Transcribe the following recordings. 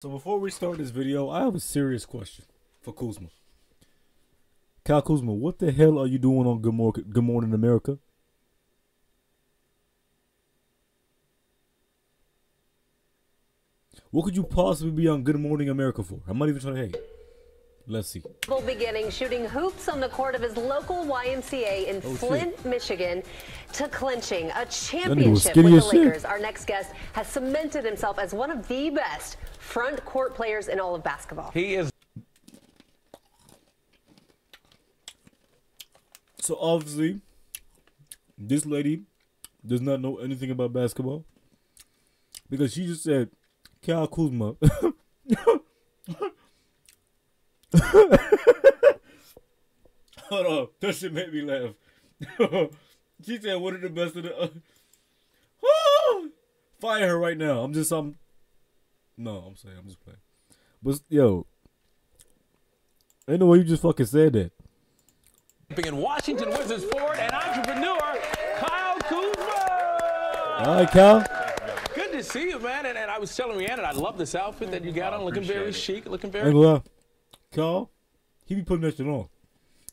So before we start this video, I have a serious question for Kuzma. Kyle Kuzma, what the hell are you doing on Good, Mor- Good Morning America? What could you possibly be on Good Morning America for? I'm not even trying to hate. Let's see. beginning shooting hoops on the court of his local YMCA in Oh, Flint, Michigan, to clinching a championship with as the shit. Lakers. Our next guest has cemented himself as one of the best front court players in all of basketball. He is So obviously, this lady does not know anything about basketball because she just said, "Kyle Kuzma." Hold on, that shit made me laugh. she said, "One of the best of the." Uh, Fire her right now. I'm just um. No, I'm saying I'm just playing. But yo, ain't no way you just fucking said that. in Washington Wizards forward and entrepreneur Kyle Kuzma. All right, Kyle. Good to see you, man. And, and I was telling Rhiannon, I love this outfit that you got on, looking very chic, looking very. Ain't gonna lie. Kyle, he be putting that shit on.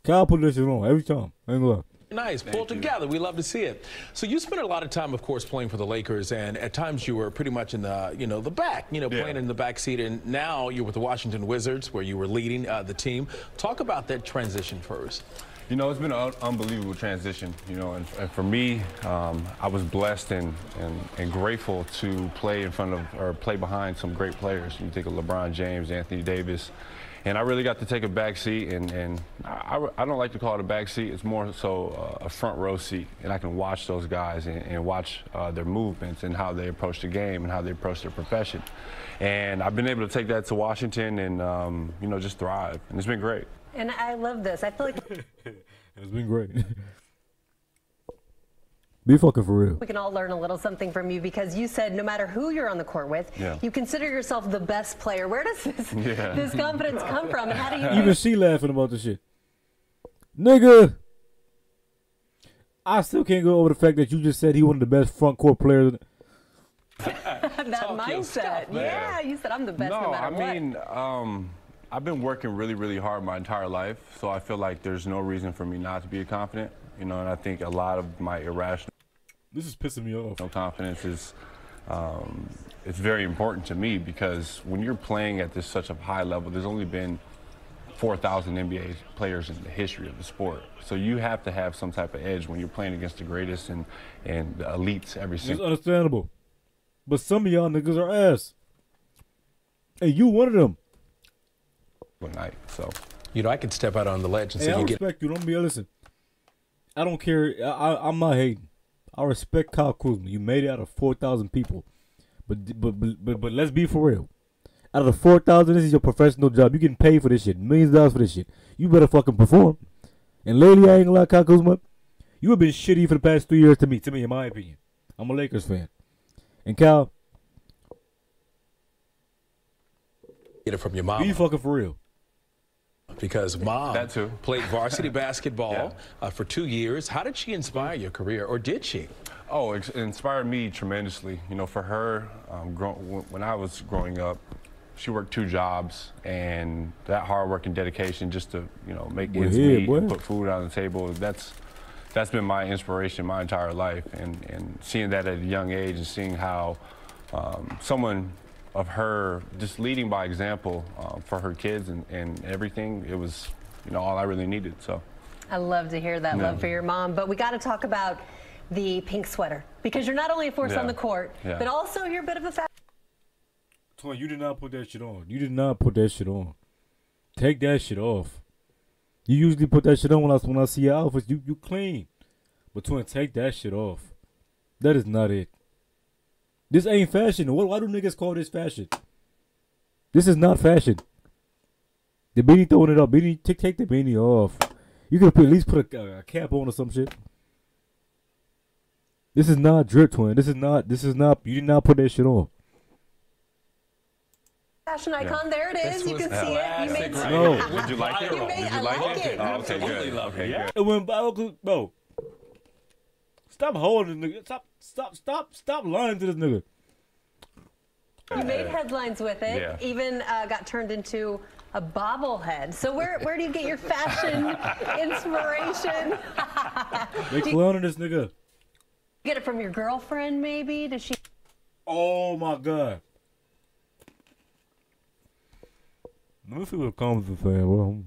Kyle put that shit on every time. Ain't gonna lie. Nice, pulled together. We love to see it. So you spent a lot of time, of course, playing for the Lakers, and at times you were pretty much in the, you know, the back, you know, Yeah. playing in the back seat. And now you're with the Washington Wizards, where you were leading uh, the team. Talk about that transition first. You know, it's been an unbelievable transition, you know, and, and for me, um, I was blessed and, and, and grateful to play in front of or play behind some great players. You think of LeBron James, Anthony Davis, and I really got to take a back seat, and, and I, I- don't like to call it a back seat, it's more so uh, a front row seat, and I can watch those guys and, and watch uh, their movements and how they approach the game and how they approach their profession. And I've been able to take that to Washington and, um, you know, just thrive, and it's been great. And I love this. I feel like It's been great. be fucking for real. we can all learn a little something from you because you said no matter who you're on the court with, Yeah. you consider yourself the best player. Where does this Yeah. this confidence come from, and how do you? Even she laughing about this shit. Nigga. I still can't go over the fact that you just said he one of the best front court players. that your mindset. stuff, man. yeah, you said I'm the best no, No, matter I what. mean, um, I've been working really, really hard my entire life, so I feel like there's no reason for me not to be confident. You know, and I think a lot of my irrational This is pissing me off. confidence is um, it's very important to me because when you're playing at this such a high level, there's only been 4,000 NBA players in the history of the sport. So you have to have some type of edge when you're playing against the greatest and and the elites every single. It's understandable. But some of y'all niggas are ass. And you one of them. Night. So. You know, I could step out on the ledge and Hey, say I you get. respect you. Don't be listen. I don't care. I, I I'm not hating. I respect Kyle Kuzma. You made it out of four thousand people, but, but but but but let's be for real. Out of the four thousand, this is your professional job. You getting paid for this shit, millions of dollars for this shit. You better fucking perform. And lately, I ain't gonna lie, Kyle Kuzma. You have been shitty for the past three years to me. To me, in my opinion, I'm a Lakers fan. And Kyle, Get it from your mom. be fucking for real. Because mom played varsity basketball Yeah. uh, for two years. How did she inspire your career, or did she? Oh, it inspired me tremendously. You know, for her, um, grow, when I was growing up, she worked two jobs, and that hard work and dedication just to, you know, make Boy, ends meet, and put food on the table. That's that's been my inspiration my entire life, and and seeing that at a young age and seeing how um, someone of her just leading by example um, for her kids and, and everything, it was, you know, all I really needed. So. I love to hear that love for your mom. But we got to talk about the pink sweater because you're not only a force Yeah. on the court, Yeah. but also you're a bit of a fashion Twin, you did not put that shit on. You did not put that shit on. Take that shit off. You usually put that shit on when I when I see your outfits. You you clean, but twin, take that shit off. That is not it. This ain't fashion. What? Why do niggas call this fashion? This is not fashion. The beanie throwing it up. Beanie, take take the beanie off. You could at least put a, a cap on or some shit. This is not drip, twin. This is not. This is not. You did not put that shit on. fashion icon. There it is. This You can see it. You made right No. Would you like it? Would I you like, like it? it. Oh, okay, Absolutely good. love it, Okay, yeah. good. And when Bible, bro, stop holding this nigga. Stop, stop, stop, stop lying to this nigga. You made headlines with it. Yeah. Even uh, got turned into a bobblehead. So where where do you get your fashion inspiration? They clowning this nigga. Get it from your girlfriend, maybe? Does she? Oh my god. Let me see what comments are saying. Well,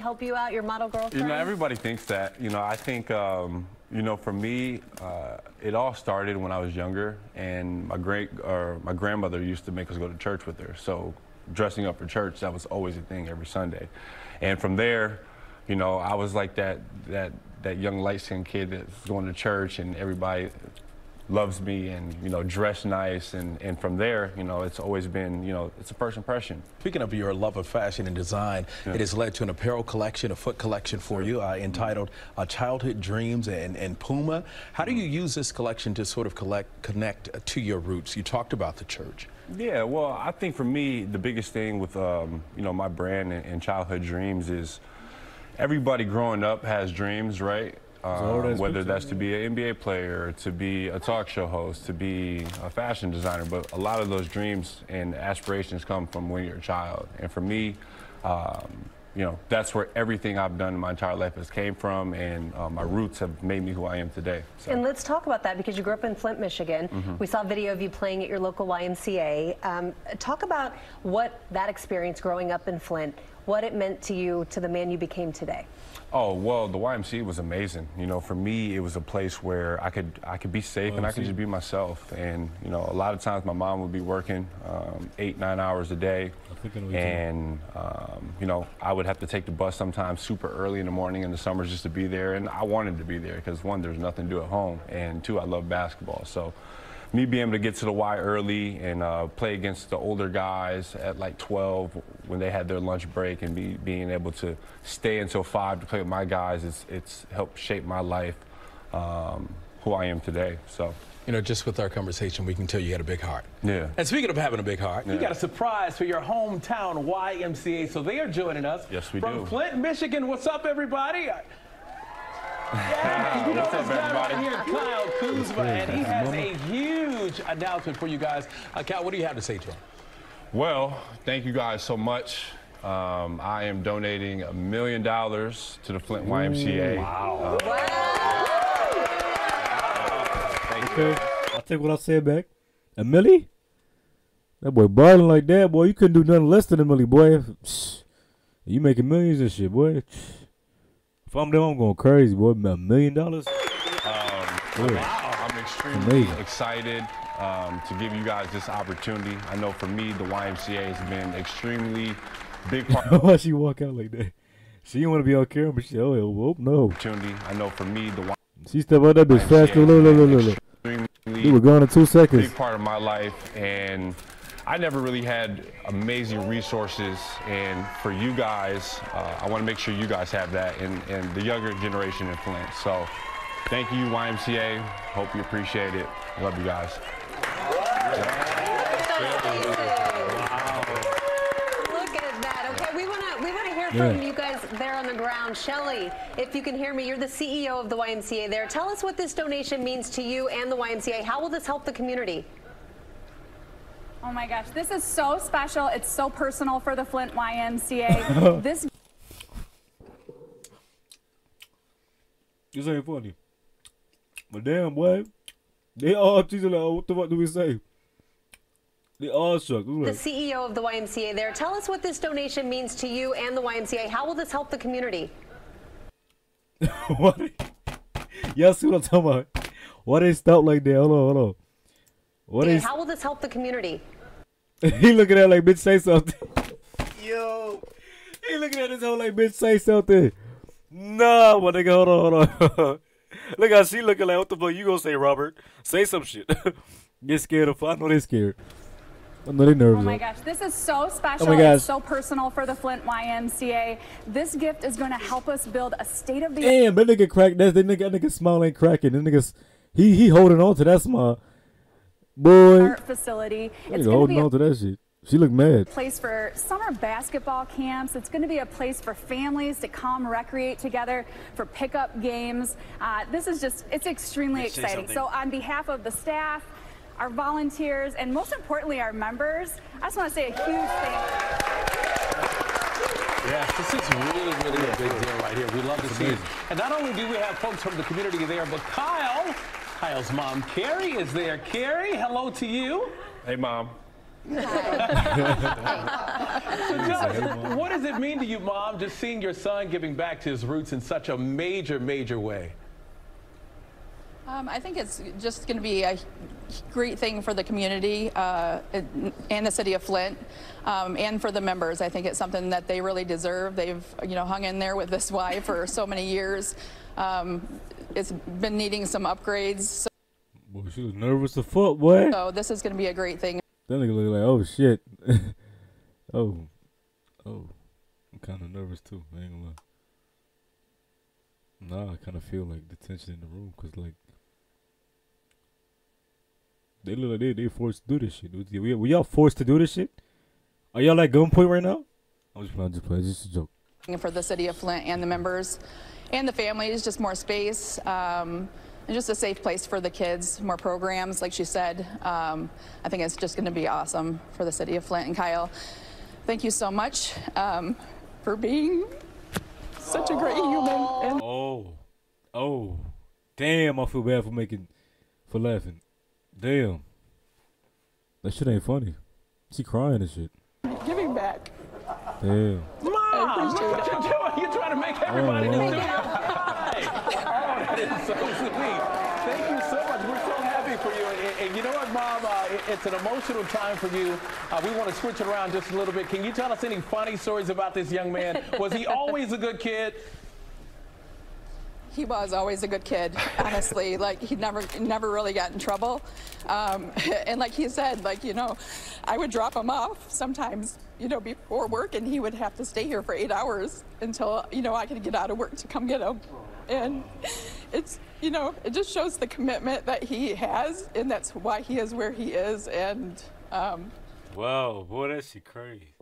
help you out, your model girlfriend? You know, everybody thinks that. You know, I think, um, you know, for me, uh, it all started when I was younger, and my great or my grandmother used to make us go to church with her. So, dressing up for church that was always a thing every Sunday, and from there, you know, I was like that that that young light skinned kid that's going to church, and everybody loves me and you know dress nice and and from there you know it's always been you know it's a first impression Speaking of your love of fashion and design, Yeah. it has led to an apparel collection, a foot collection for you, uh, entitled uh, "Childhood Dreams" and, and Puma. How do you use this collection to sort of collect, connect uh, to your roots? You talked about the church. Yeah, well, I think for me, the biggest thing with um, you know my brand and, and childhood dreams is everybody growing up has dreams, right? All Um, whether that's to be an NBA player, to be a talk show host, to be a fashion designer, but a lot of those dreams and aspirations come from when you're a child. And for me, um, you know, that's where everything I've done in my entire life has came from, and uh, my roots have made me who I am today. So. And let's talk about that because you grew up in Flint, Michigan. Mhm. We saw a video of you playing at your local YMCA. Um, talk about what that experience growing up in Flint, what it meant to you, to the man you became today. Oh well, the YMCA was amazing. You know, for me, it was a place where I could I could be safe and I could just be myself. And you know, a lot of times my mom would be working um, eight nine hours a day, think I know what you're and um, you know, I would have to take the bus sometimes super early in the morning in the summers just to be there. And I wanted to be there because one, there's nothing to do at home, and two, I love basketball. So me being able to get to the Y early and uh, play against the older guys at like 12 when they had their lunch break and be, being able to stay until 5 to play with my guys, it's, it's helped shape my life, um, who I am today. So, You know, just with our conversation, we can tell you had a big heart. yeah. And speaking of having a big heart, you got a surprise for your hometown YMCA. So they are joining us Yes, we from do. Flint, Michigan. What's up, everybody? Yeah, you know What's up, this guy right everybody? here, Kyle Kuzma, and he has a huge announcement for you guys. Uh, Kyle, what do you have to say to him? Well, thank you guys so much. Um, I am donating a million dollars to the Flint YMCA. Wow. thank you. okay. I'll take what I said back. A millie? That boy balling like that, boy. You couldn't do nothing less than a millie, boy. You making millions and shit, boy. If I'm them, I'm going crazy, boy. A million dollars? Um, Good. I'm extremely Amazing. excited um, to give you guys this opportunity. I know for me, the YMCA has been extremely big part Why she walk out like that? She didn't want to be on camera, but she, oh, oh, no. opportunity. I know for me, the YMCA. She stepped out that bitch fast. Look, look, look, look, look, We were gone in two seconds. big part of my life and I never really had amazing resources and for you guys uh, I want to make sure you guys have that and, and the younger generation in Flint so thank you YMCA hope you appreciate it love you guys Look at that. Okay, we want to we want to hear from Yeah. you guys there on the ground. Shelly, if you can hear me, you're the CEO of the YMCA there. Tell us what this donation means to you and the YMCA. How will this help the community? Oh my gosh, this is so special. It's so personal for the Flint YMCA. this This ain't funny. But damn, boy. They all teaching like, oh, what the fuck do we say? They all shook. The was CEO of the YMCA there. Tell us what this donation means to you and the YMCA. How will this help the community? what? Y'all see what I'm talking about? Why they stop like that? Hold on, hold on. What Yeah, is? how will this help the community? he looking at it like bitch say something. Yo, he looking at his whole like bitch say something. Nah, my nigga, hold on, hold on. Look how she looking like what the fuck you gonna say, Robert? Say some shit. Get scared of. I know they scared. I know they oh nervous. Oh my gosh, this is so oh special. gosh. It's so personal for the Flint YMCA. This gift is going to help us build a state of the Damn, that nigga crack. That, that nigga, that nigga smile ain't cracking. That nigga, he he holding on to that smile. Boy, art facility. that It's going to holding be a on to that shit. She looked mad. place for summer basketball camps. It's going to be a place for families to come recreate together for pickup games. Uh, this is just, it's extremely say exciting. So, on behalf of the staff, our volunteers, and most importantly, our members, I just want to say a huge thank you. Yes, this is really, really a big deal right here. We love to see it. And not only do we have folks from the community there, but Kyle, Kyle's mom, Carrie, is there. Carrie, hello to you. Hey, mom. Just, what does it mean to you, mom, just seeing your son giving back to his roots in such a major, major way? Um, I think it's just going to be a great thing for the community uh, and the city of Flint, um, and for the members. I think it's something that they really deserve. They've, you know, hung in there with this Y for so many years. Um, it's been needing some upgrades, so, Boy, she was nervous as fuck, boy. so this is going to be a great thing. That nigga look like, oh shit. oh, oh, I'm kind of nervous too. I ain't gonna lie. Nah, I kind of feel like the tension in the room, cause like they look like they they forced to do this shit. Were were y'all forced to do this shit? Are y'all at gunpoint right now? I'm just playing, just playing. It's just a joke. for the city of Flint and the members and the families, just more space um, and just a safe place for the kids, more programs, like she said. Um, I think it's just going to be awesome for the city of Flint. And Kyle, thank you so much um, for being such a great human. And Oh, oh, damn! I feel bad for making, for laughing. Damn, that shit ain't funny. She crying and shit. giving back. Damn. Mom, look what you're doing. You're trying to make everybody Oh, in the wow. Oh, that is so sweet. Thank you so much. We're so happy for you. And, and you know what, Mom? Uh, it- it's an emotional time for you. Uh, we want to switch it around just a little bit. Can you tell us any funny stories about this young man? Was he always a good kid? He was always a good kid, honestly. like he never, never really got in trouble. Um, and like he said, like you know, I would drop him off sometimes, you know, before work, and he would have to stay here for eight hours until you know I could get out of work to come get him. And it's, you know, it just shows the commitment that he has, and that's why he is where he is. And um, Wow, boy, that shit crazy.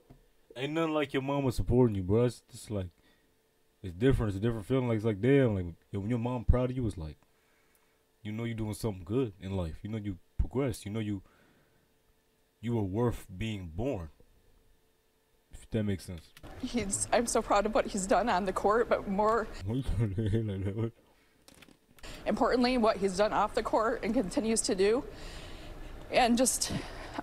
Ain't nothing like your mama supporting you, bro. It's just like it's different. It's a different feeling. Like it's like damn, like when your mom proud of you, it's like you know you're doing something good in life. You know you progress. You know you you are worth being born. If that makes sense. he's, I'm so proud of what he's done on the court, but more Why you trying to hate like that? What? importantly, what he's done off the court and continues to do. And just,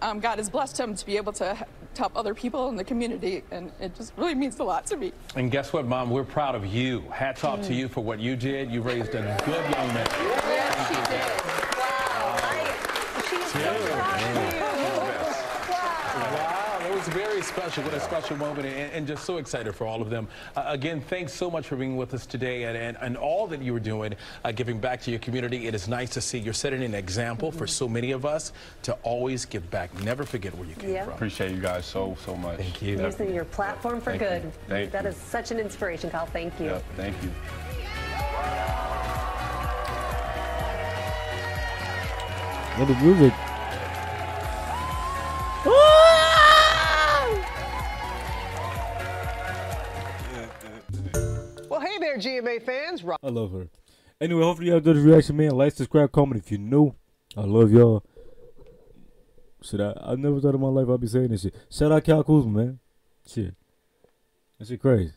um, God has blessed him to be able to h- help other people in the community, and it just really means a lot to me. And guess what, Mom? We're proud of you. Hats off to you for what you did. You raised a good young man. Yes, she did. Wow. I, she's so proud of you. Wow, that was very special. What a special moment, and, and just so excited for all of them. Uh, again, thanks so much for being with us today and, and, and all that you were doing, uh, giving back to your community. It is nice to see you're setting an example for so many of us to always give back. Never forget where you came Yeah. from. Appreciate you guys so, so much. Thank you. Using your platform for Thank you. good. Thank That you. is such an inspiration, Kyle. Thank you. Yep, thank you. What the music? Well, Rob I love her. Anyway, hopefully y'all enjoyed this reaction, man. Like, subscribe, comment if you're new. I love y'all. Shit, I, I never thought in my life I'd be saying this shit. Shout out Cal Kuzma, man. Shit. That shit crazy.